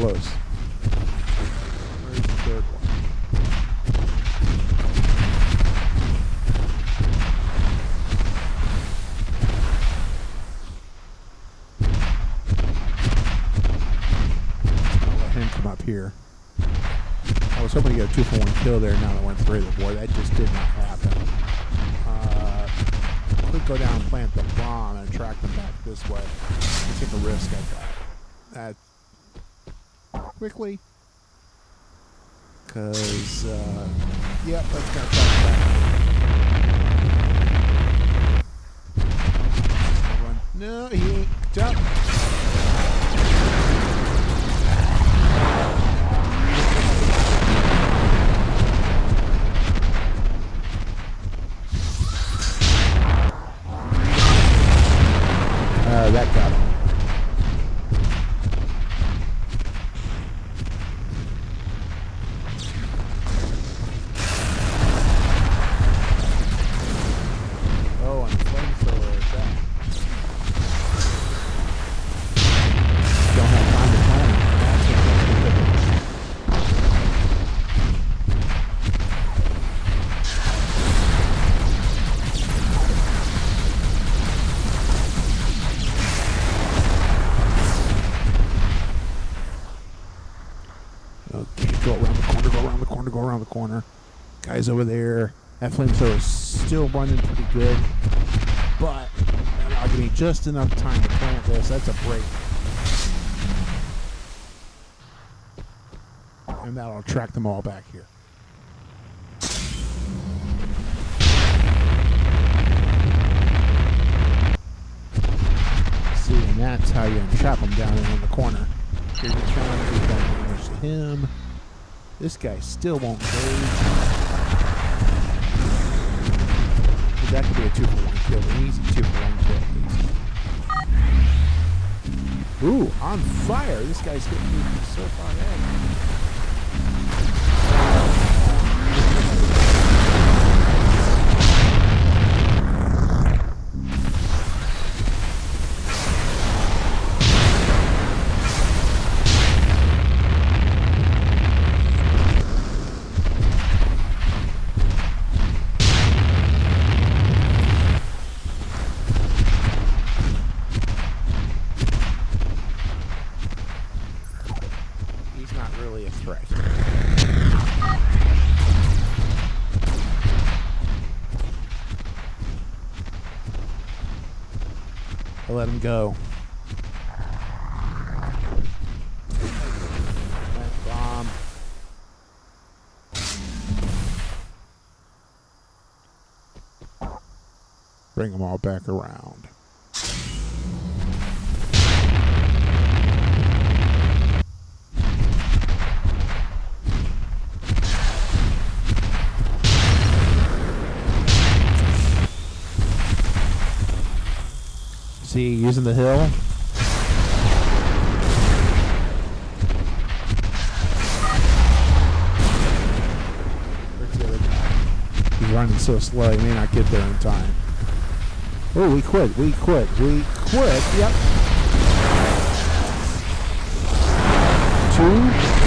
close. Where's the third one? I'll let him come up here. I was hoping to get a two for one kill there. Now that I went three board, that just did not happen. Uh, could go down and plant the bomb and attract them back this way. Take a risk at that. That quickly, because uh, yep, that's gonna come back. Run. No, he ain't. Jump. Go around the corner, go around the corner, go around the corner. Guys over there. That flamethrower is still running pretty good. But I'll give me just enough time to plant this. That's a break. And that'll attract them all back here. See, and that's how you entrap them down in the corner. Here's a challenge. We've him. This guy still won't. But that could be a two for one kill. An easy two for one kill. Ooh, on fire. This guy's hitting me from so far ahead. Not really a threat. I let him go. Bomb. Bring them all back around. See, using the hill. He's running so slow, he may not get there in time. Oh, we quit. We quit. We quit. Yep. Two,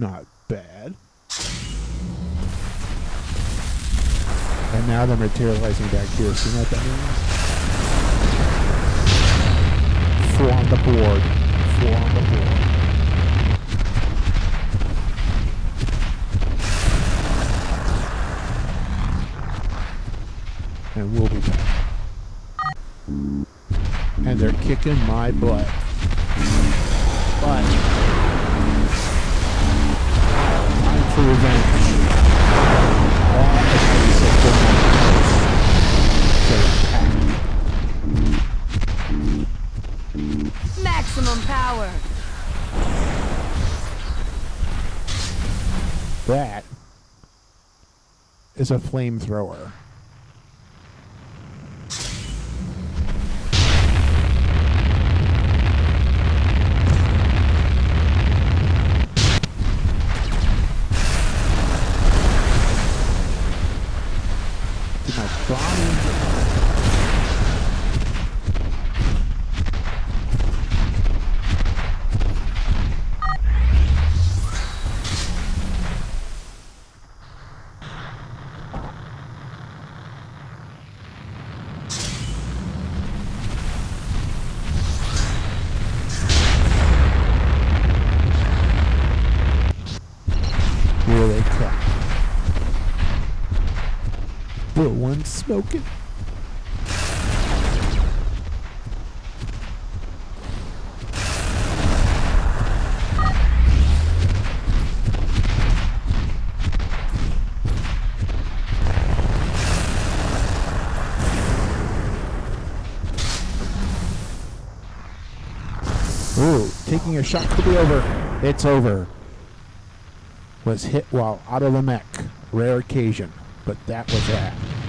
not bad. And now they're materializing back here. See what that means? Four on the board. Four on the board. And we'll be back. And they're kicking my butt. But... attack. Maximum power. That is a flamethrower. The one smoking. Ooh, taking a shot could be over. It's over was hit while out of the mech. Rare occasion, but that was that.